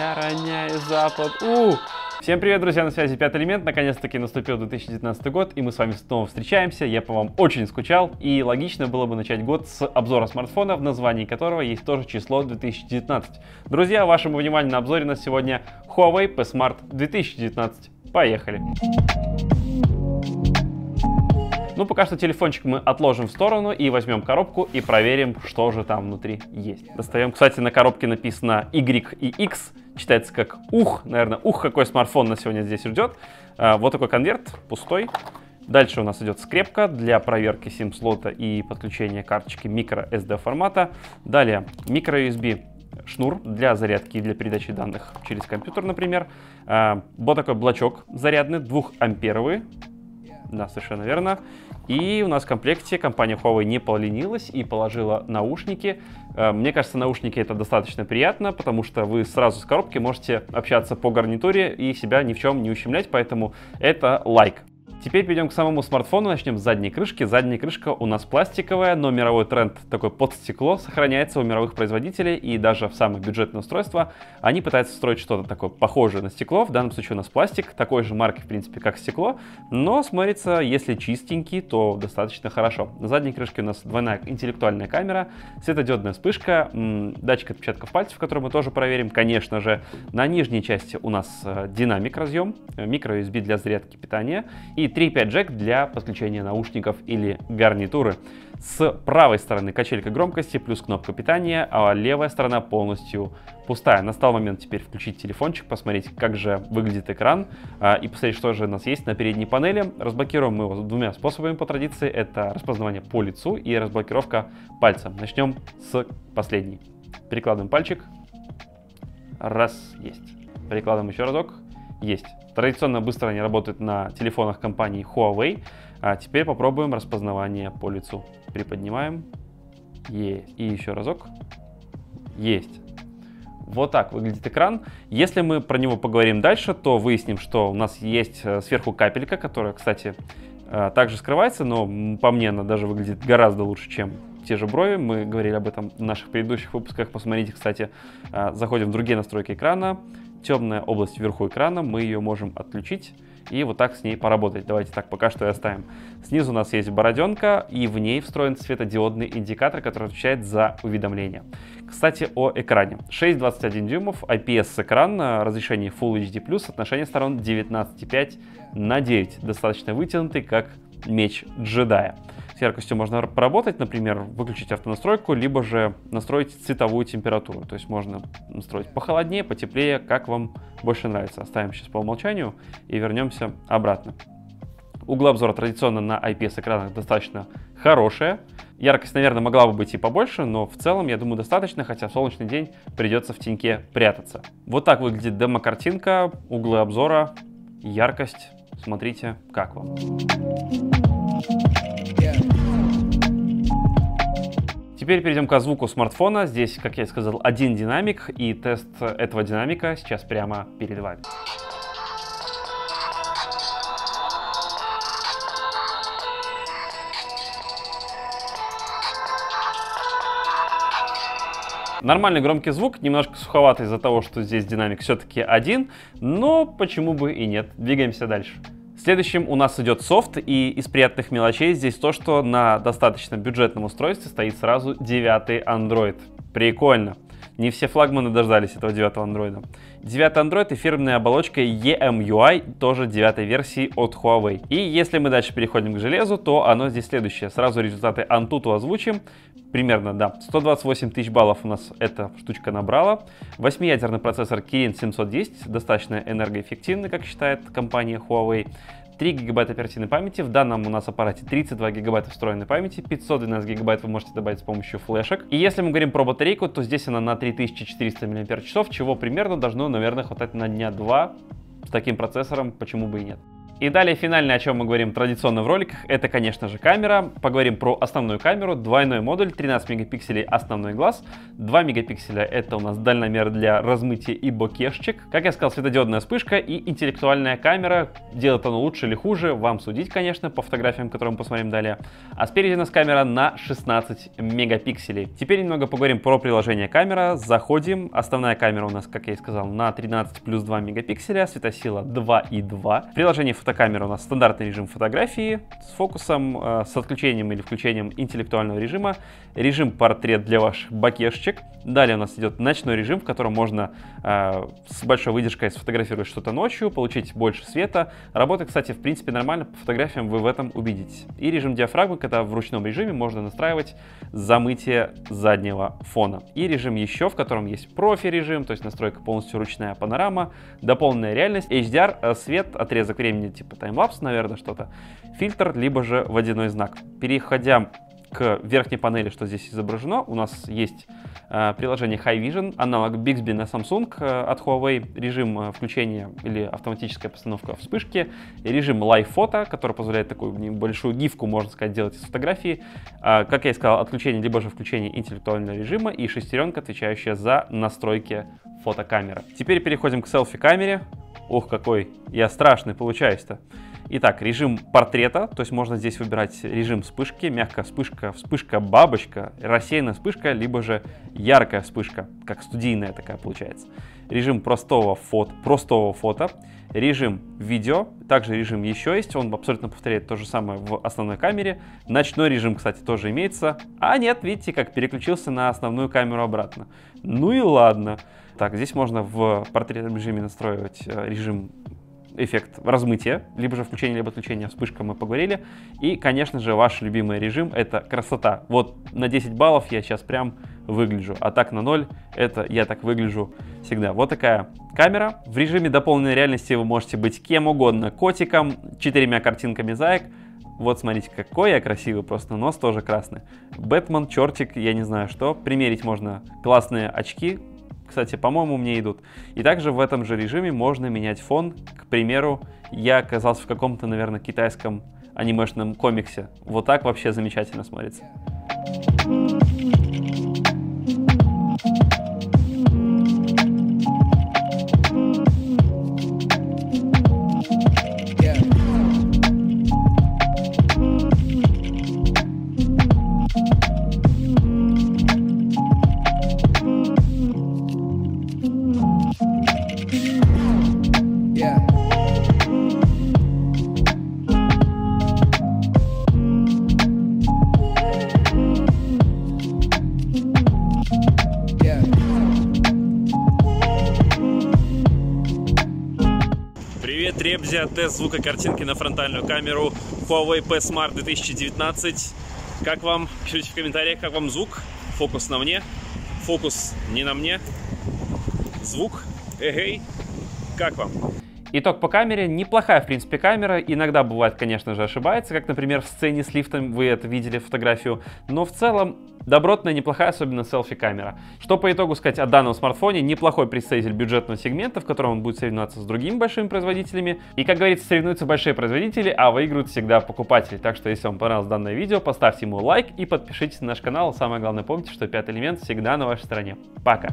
Я роняю запад. У! Всем привет, друзья, на связи Пятый Элемент. Наконец-таки наступил 2019 год, и мы с вами снова встречаемся. Я по вам очень скучал, и логично было бы начать год с обзора смартфона, в названии которого есть тоже число 2019. Друзья, вашему вниманию на обзоре на сегодня Huawei P Smart 2019. Поехали! Ну, пока что телефончик мы отложим в сторону и возьмем коробку и проверим, что же там внутри есть. Достаем, кстати, на коробке написано Y и X, читается как ух, наверное, ух, какой смартфон на сегодня здесь ждет. А, вот такой конверт, пустой. Дальше у нас идет скрепка для проверки сим-слота и подключения карточки microSD формата. Далее microUSB шнур для зарядки и для передачи данных через компьютер, например. А, вот такой блочок зарядный, 2 амперовый. Да, совершенно верно. И у нас в комплекте компания Huawei не поленилась и положила наушники. Э, мне кажется, наушники это достаточно приятно, потому что вы сразу с коробки можете общаться по гарнитуре и себя ни в чем не ущемлять, поэтому это лайк. Теперь перейдем к самому смартфону, начнем с задней крышки. Задняя крышка у нас пластиковая, но мировой тренд такой под стекло сохраняется у мировых производителей, и даже в самых бюджетные устройства они пытаются строить что-то такое похожее на стекло. В данном случае у нас пластик, такой же марки, в принципе, как стекло, но смотрится, если чистенький, то достаточно хорошо. На задней крышке у нас двойная интеллектуальная камера, светодиодная вспышка, датчик отпечатков пальцев, который мы тоже проверим, конечно же. На нижней части у нас э, динамик разъем, э, микро-USB для зарядки питания и 3.5 джек для подключения наушников или гарнитуры. С правой стороны качелька громкости плюс кнопка питания, а левая сторона полностью пустая. Настал момент теперь включить телефончик, посмотреть, как же выглядит экран а, и посмотреть, что же у нас есть на передней панели. Разблокируем мы его двумя способами по традиции. Это распознавание по лицу и разблокировка пальцем. Начнем с последней. Перекладываем пальчик. Раз, есть. Перекладываем еще разок. Есть. Традиционно быстро они работают на телефонах компании Huawei. А теперь попробуем распознавание по лицу. Приподнимаем. Есть. И еще разок. Есть. Вот так выглядит экран. Если мы про него поговорим дальше, то выясним, что у нас есть э, сверху капелька, которая, кстати, э, также скрывается, но по мне она даже выглядит гораздо лучше, чем те же брови. Мы говорили об этом в наших предыдущих выпусках. Посмотрите, кстати, э, заходим в другие настройки экрана темная область вверху экрана, мы ее можем отключить и вот так с ней поработать. Давайте так пока что и оставим. Снизу у нас есть бороденка, и в ней встроен светодиодный индикатор, который отвечает за уведомления. Кстати, о экране. 6,21 дюймов, IPS-экран, разрешение Full HD+, отношение сторон 19,5 на 9. Достаточно вытянутый, как меч джедая. С яркостью можно поработать, например, выключить автонастройку, либо же настроить цветовую температуру. То есть можно настроить похолоднее, потеплее, как вам больше нравится. Оставим сейчас по умолчанию и вернемся обратно. Угол обзора традиционно на IPS-экранах достаточно хорошая. Яркость, наверное, могла бы быть и побольше, но в целом, я думаю, достаточно, хотя в солнечный день придется в теньке прятаться. Вот так выглядит демо-картинка, углы обзора, яркость. Смотрите, как вам. Теперь перейдем к звуку смартфона. Здесь, как я сказал, один динамик, и тест этого динамика сейчас прямо перед вами. Нормальный громкий звук, немножко суховатый из-за того, что здесь динамик все-таки один, но почему бы и нет. Двигаемся дальше. Следующим у нас идет софт, и из приятных мелочей здесь то, что на достаточно бюджетном устройстве стоит сразу девятый Android. Прикольно. Не все флагманы дождались этого девятого андроида. Девятый Android и фирменная оболочка EMUI, тоже девятой версии от Huawei. И если мы дальше переходим к железу, то оно здесь следующее. Сразу результаты Antutu озвучим. Примерно, да, 128 тысяч баллов у нас эта штучка набрала. Восьмиядерный процессор Kirin 710, достаточно энергоэффективный, как считает компания Huawei. 3 гигабайта оперативной памяти. В данном у нас аппарате 32 гигабайта встроенной памяти, 512 гигабайт вы можете добавить с помощью флешек. И если мы говорим про батарейку, то здесь она на 3400 мАч, чего примерно должно, наверное, хватать на дня два. С таким процессором почему бы и нет. И далее финальное, о чем мы говорим традиционно в роликах, это, конечно же, камера. Поговорим про основную камеру. Двойной модуль, 13 мегапикселей основной глаз, 2 мегапикселя это у нас дальномер для размытия и бокешчик. Как я сказал, светодиодная вспышка и интеллектуальная камера. Делает оно лучше или хуже, вам судить, конечно, по фотографиям, которые мы посмотрим далее. А спереди у нас камера на 16 мегапикселей. Теперь немного поговорим про приложение камера. Заходим. Основная камера у нас, как я и сказал, на 13 плюс 2 мегапикселя, светосила 2,2. Приложение фото фотокамера у нас стандартный режим фотографии с фокусом, э, с отключением или включением интеллектуального режима, режим портрет для ваших бакешечек. Далее у нас идет ночной режим, в котором можно э, с большой выдержкой сфотографировать что-то ночью, получить больше света. Работает, кстати, в принципе нормально, по фотографиям вы в этом убедитесь. И режим диафрагмы, когда в ручном режиме можно настраивать замытие заднего фона. И режим еще, в котором есть профи режим, то есть настройка полностью ручная панорама, дополненная реальность, HDR, э, свет, отрезок времени типа таймлапс, наверное, что-то, фильтр, либо же водяной знак. Переходя к верхней панели, что здесь изображено, у нас есть э, приложение High Vision, аналог Bixby на Samsung э, от Huawei, режим э, включения или автоматическая постановка вспышки, режим Live Photo, который позволяет такую небольшую гифку, можно сказать, делать из фотографии. Э, как я и сказал, отключение либо же включение интеллектуального режима и шестеренка, отвечающая за настройки фотокамеры. Теперь переходим к селфи-камере. Ух, какой я страшный получаюсь-то. Итак, режим портрета, то есть можно здесь выбирать режим вспышки, мягкая вспышка, вспышка бабочка, рассеянная вспышка, либо же яркая вспышка, как студийная такая получается. Режим простого фото, простого фото, режим видео, также режим еще есть, он абсолютно повторяет то же самое в основной камере. Ночной режим, кстати, тоже имеется. А нет, видите, как переключился на основную камеру обратно. Ну и ладно. Так, здесь можно в портретном режиме настроивать э, режим эффект размытия, либо же включение, либо отключение вспышка мы поговорили. И, конечно же, ваш любимый режим — это красота. Вот на 10 баллов я сейчас прям выгляжу, а так на 0 это я так выгляжу всегда. Вот такая камера. В режиме дополненной реальности вы можете быть кем угодно. Котиком, четырьмя картинками заек. Вот смотрите, какой я красивый, просто нос тоже красный. Бэтмен, чертик, я не знаю что. Примерить можно классные очки, кстати, по-моему, мне идут. И также в этом же режиме можно менять фон. К примеру, я оказался в каком-то, наверное, китайском анимешном комиксе. Вот так вообще замечательно смотрится. Требзя, тест звука картинки на фронтальную камеру Huawei P Smart 2019. Как вам? Пишите в комментариях, как вам звук. Фокус на мне, фокус не на мне. Звук, эгей, как вам? Итог по камере. Неплохая, в принципе, камера. Иногда бывает, конечно же, ошибается, как, например, в сцене с лифтом, вы это видели, фотографию. Но в целом добротная, неплохая, особенно селфи-камера. Что по итогу сказать о данном смартфоне? Неплохой представитель бюджетного сегмента, в котором он будет соревноваться с другими большими производителями. И, как говорится, соревнуются большие производители, а выиграют всегда покупатели. Так что, если вам понравилось данное видео, поставьте ему лайк и подпишитесь на наш канал. Самое главное, помните, что пятый элемент всегда на вашей стороне. Пока!